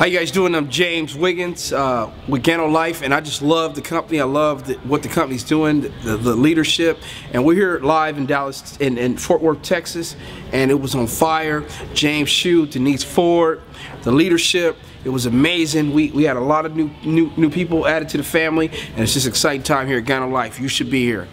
How you guys doing? I'm James Wiggins uh, with Gano Life, and I just love the company. I love the, what the company's doing, the, the, leadership, and we're here live in Dallas, in, in, Fort Worth, Texas, and it was on fire. James Shu, Denise Ford, the leadership. It was amazing. We, we had a lot of new, new, new people added to the family, and it's just an exciting time here at Gano Life. You should be here.